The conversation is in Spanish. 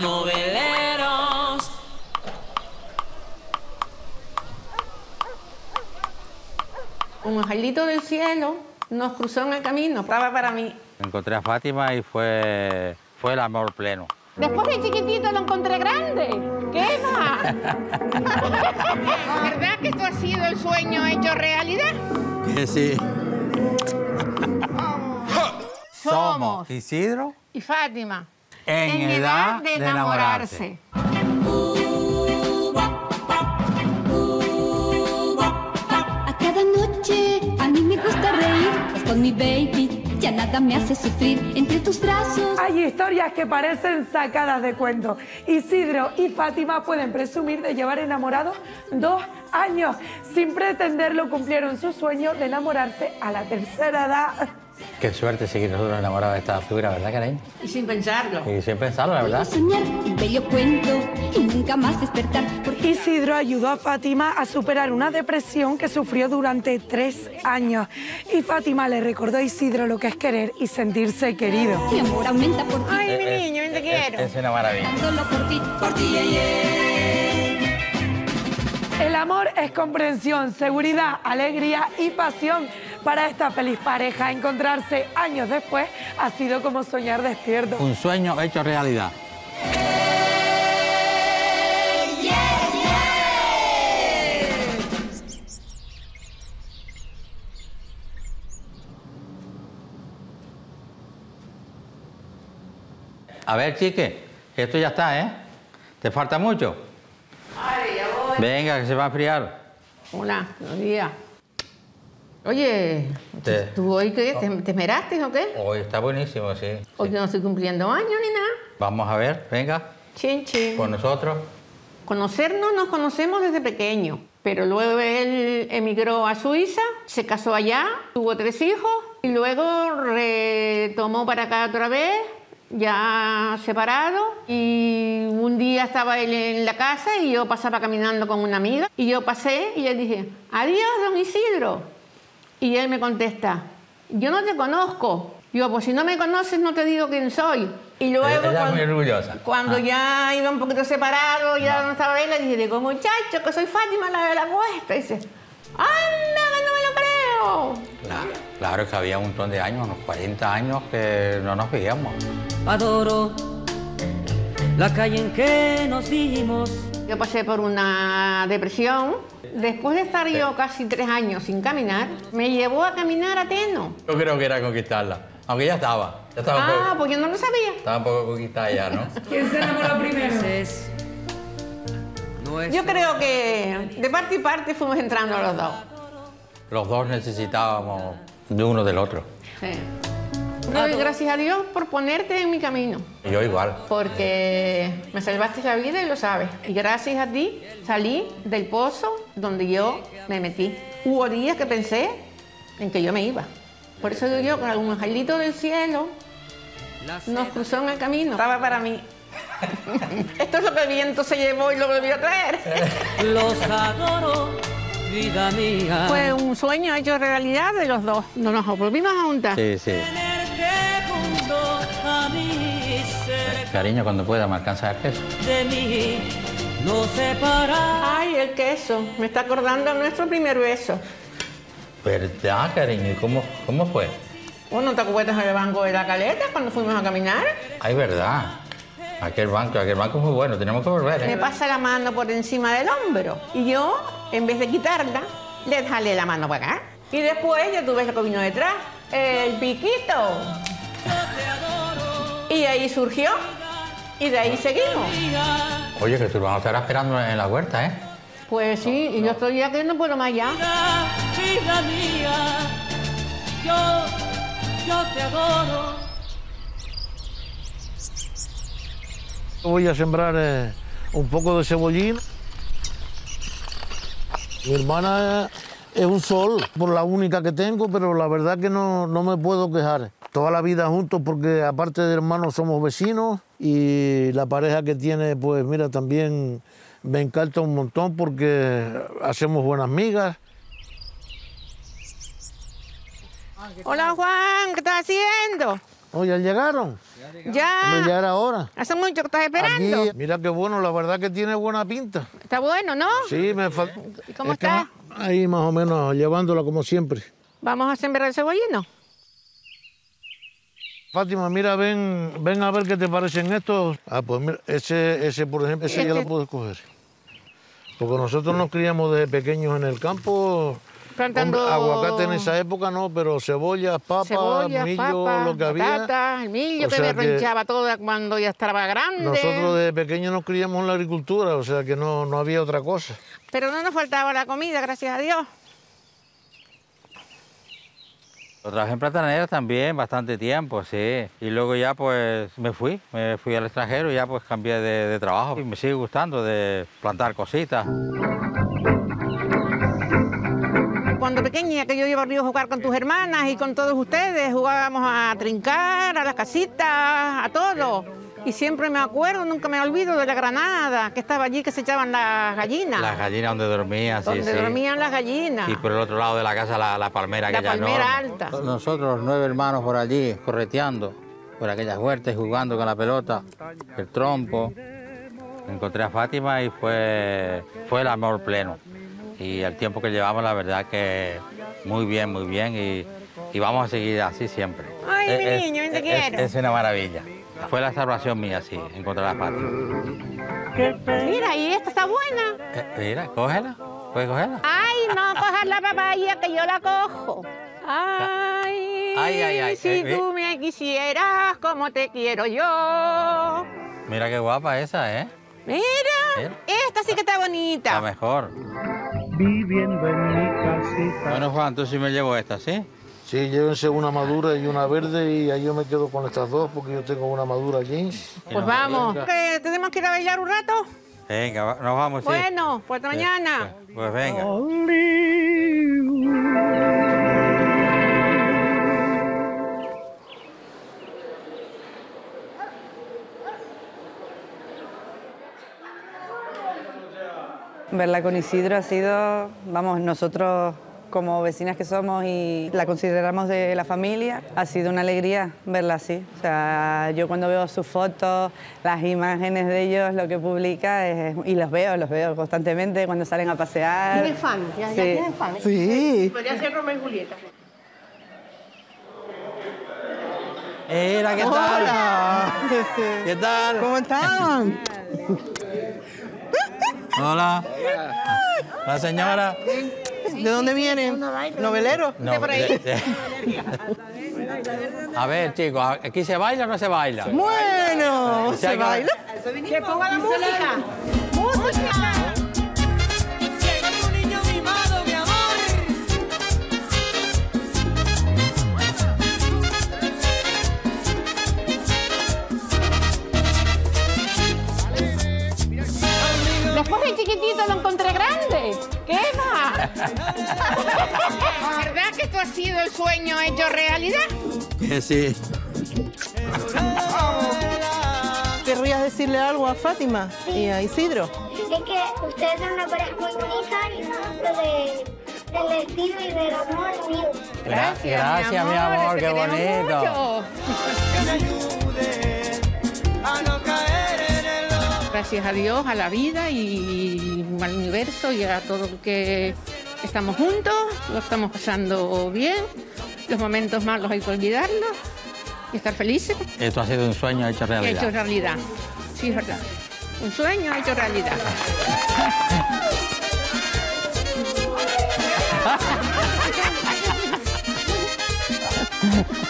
Noveleros. Un angelito del cielo nos cruzó en el camino, estaba para mí. Encontré a Fátima y fue, fue el amor pleno. Después de chiquitito lo encontré grande. ¿Qué más? ¿Verdad que esto ha sido el sueño hecho realidad? Que sí. Somos Isidro y Fátima. En, edad, de enamorarse. A cada noche a mí me gusta reír. Es con mi baby, ya nada me hace sufrir. Entre tus brazos. Hay historias que parecen sacadas de cuento. Isidro y Fátima pueden presumir de llevar enamorados dos años. Sin pretenderlo, cumplieron su sueño de enamorarse a la tercera edad. Qué suerte seguir nosotros enamorados de esta figura, ¿verdad, cariño? Y sin pensarlo. Y sin pensarlo, la verdad. soñar un bello cuento y nunca más despertar. Porque Isidro ayudó a Fátima a superar una depresión que sufrió durante tres años. Y Fátima le recordó a Isidro lo que es querer y sentirse querido. mi amor aumenta por ti. Ay, mi Es- niño, te es- quiero. Es, una maravilla. Solo por ti, por ti, yeah, yeah. El amor es comprensión, seguridad, alegría y pasión. Para esta feliz pareja, encontrarse años después ha sido como soñar despierto. Un sueño hecho realidad. A ver, chique, esto ya está, ¿eh? ¿Te falta mucho? Ay, ya voy. Venga, que se va a enfriar. Hola, buenos días. Oye, Te- ¿tú hoy qué? ¿Te, te esmeraste o qué? Hoy está buenísimo, sí. Hoy sí. no estoy cumpliendo años ni nada. Vamos a ver, venga, Chin, chin. con nosotros. Conocernos nos conocemos desde pequeño, pero luego él emigró a Suiza, se casó allá, tuvo tres hijos y luego retomó para acá otra vez, ya separado. Y un día estaba él en la casa y yo pasaba caminando con una amiga y yo pasé y le dije, adiós, don Isidro. Y él me contesta, yo no te conozco. Digo, pues si no me conoces no te digo quién soy. Y luego Ella cuando- muy orgullosa. cuando Ah. ya iba un poquito separado, ya no estaba él, le dije, digo, muchacho, que soy Fátima, la de la cuesta. Y dice, anda, que no me lo creo. Claro, claro que había un montón de años, unos 40 años que no nos veíamos. Adoro la calle en que nos vimos. Yo pasé por una depresión. Después de estar yo casi tres años sin caminar, me llevó a caminar a Teno. Yo creo que era conquistarla, aunque ya estaba. Ya estaba, un, Ah, poco, pues yo no lo sabía. estaba un poco conquistada ya, ¿no? ¿Quién se enamoró primero? Es nuestro Yo creo que de parte y parte fuimos entrando los dos. Los dos necesitábamos de uno del otro. Sí. Gracias a Dios por ponerte en mi camino. Y yo igual. porque me salvaste la vida y lo sabes. Y gracias a ti salí del pozo donde yo me metí. Hubo días que pensé en que yo me iba. Por eso yo, con algún angelito del cielo nos cruzó en el camino. Estaba para mí. Esto es lo que el viento se llevó y lo volvió a traer. los adoro, vida mía. Fue un sueño hecho realidad de los dos. No nos volvimos a juntar. Sí, sí. Cariño, cuando pueda, me alcanza el queso. de mí, no separar. Ay, el queso. Me está acordando nuestro primer beso. ¿Verdad, cariño? ¿Y cómo, cómo fue? ¿Vos no te acuerdas del banco de la caleta cuando fuimos a caminar? Ay, verdad. Aquel banco, aquel banco es muy bueno, tenemos que volver, Me ¿eh? pasa la mano por encima del hombro. Y yo, en vez de quitarla, le jalé la mano para acá. Y después ya tú ves lo que vino detrás. El piquito. Y ahí surgió. Y de ahí seguimos. Oye, que tú vamos a estar esperando en la huerta, ¿eh? Pues sí, y yo estoy ya que no puedo más ya. Vida, vida mía, yo, yo te adoro. Voy a sembrar eh, un poco de cebollín. Mi hermana es un sol, por la única que tengo, pero la verdad que no, no me puedo quejar. Toda la vida juntos porque aparte de hermanos somos vecinos y la pareja que tiene, pues mira, también me encanta un montón porque hacemos buenas migas. Hola Juan, ¿qué estás haciendo? Oh, ya llegaron. Hombre, Ya. ya era hora. Hace mucho que estás esperando. Aquí, mira qué bueno, la verdad que tiene buena pinta. Está bueno, ¿no? Sí, me falta. ¿Y cómo está? Ahí más o menos, llevándola como siempre. Vamos a sembrar el cebollino. Fátima, mira, ven, ven a ver qué te parecen estos. Ah, pues mira, ese, ese por ejemplo, ese ya Este. lo puedes coger. Porque nosotros nos criamos desde pequeños en el campo. Plantando- Hombre, aguacate en esa época no, pero cebollas, papas, Cebollas, millo, papas, lo que había. patatas, el millo O que me ronchaba toda cuando ya estaba grande. Nosotros desde pequeños nos criamos en la agricultura, o sea que no, no había otra cosa. Pero no nos faltaba la comida, gracias a Dios. Yo trabajé en plataneras también bastante tiempo, sí. Y luego ya pues me fui, me fui al extranjero y ya pues cambié de, de trabajo. Y me sigue gustando de plantar cositas. Cuando pequeña, que yo iba a jugar con tus hermanas y con todos ustedes, jugábamos a trincar, a las casitas, a todo. Y siempre me acuerdo, nunca me olvido de la granada que estaba allí, que se echaban las gallinas. Las gallinas donde dormían, sí, donde sí. dormían las gallinas. Y por el otro lado de la casa la, la palmera La palmera enorme. alta. Nosotros los nueve hermanos por allí, correteando por aquellas huertas, jugando con la pelota, el trompo. Encontré a Fátima y fue, fue el amor pleno. Y el tiempo que llevamos, la verdad que muy bien, muy bien. Y, y vamos a seguir así siempre. Ay, mi niño, te es- quiero. Es una maravilla. Fue la salvación mía, sí, encontrar a Fátima. Mira, y esta está buena. Eh, mira, cógela. ¿Puedes cogerla? Ay, no cojas la papaya que yo la cojo. Ay, Ay, ay, ay, si eh, tú me quisieras como te quiero yo. Mira qué guapa esa, ¿eh? Mira, Mira. esta sí que está La bonita. mejor. viviendo en mi casita. Bueno, Juan, tú sí me llevo esta, ¿sí? Sí, llévense una madura y una verde y ahí yo me quedo con estas dos porque yo tengo una madura allí. Pues vamos. ¿Que ¿Tenemos que ir a bailar un rato? Venga, va- nos vamos, sí. Bueno, pues hasta mañana. Pues venga. Verla con Isidro ha sido, vamos, nosotros como vecinas que somos y la consideramos de la familia, ha sido una alegría verla así. O sea, yo cuando veo sus fotos, las imágenes de ellos, lo que publica, es- y los veo, los veo constantemente cuando salen a pasear. ¿Tienes fan? ¿Ya- ya Sí. tienes fan? Sí. Podría ser Romeo y Julieta. Mira, ¿qué tal? ¿Qué tal? ¿Cómo están? Hola. La señora. ¿De dónde vienen? ¿Novelero? No, de- de- A ver, chicos, ¿aquí se baila o no se baila? Bueno, ¿se que- baila? Que ponga la música. ¡Música! ¿Verdad que esto ha sido el sueño hecho realidad? Sí. ¿Querrías decirle algo a Fátima y a Isidro? Es que ustedes son una pareja muy bonita y un ejemplo de, del destino y del amor unido. Gracias, gracias, mi amor, te qué queremos bonito. mucho. Gracias a Dios, a la vida y al universo y a todo lo que estamos juntos, lo estamos pasando bien. Los momentos malos hay que olvidarlos y estar felices Esto ha sido un sueño hecho realidad. hecho realidad. Sí, es verdad. Un sueño hecho realidad.